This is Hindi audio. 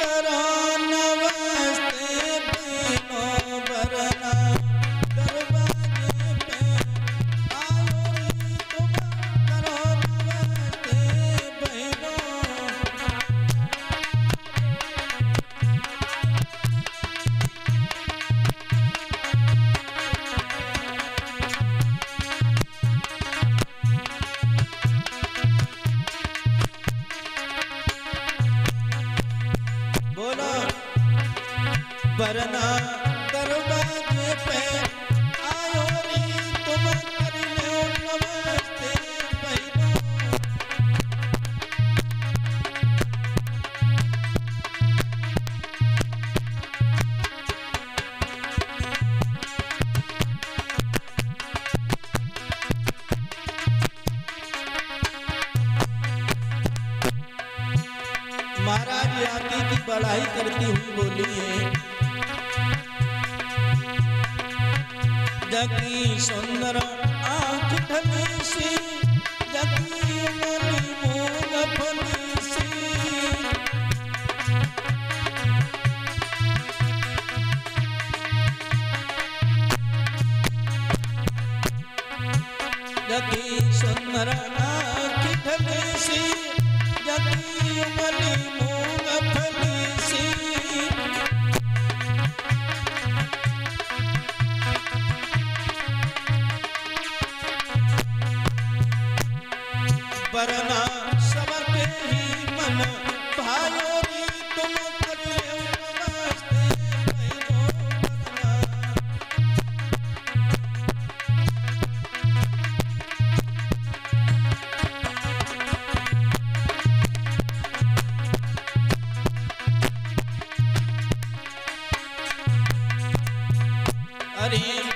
करा वरना दरवाजे पे आयो नी तुम कर लो नमस्ते बहना महाराज आदि की बड़ाई करती हुई बोली है जगी सुंदर आँख ढली सी, जगी मनी मूंग फली सी। जगी सुंदर आँख ढली सी, जगी मनी वरना सबके ही मन। री तुम नमस्ते अरे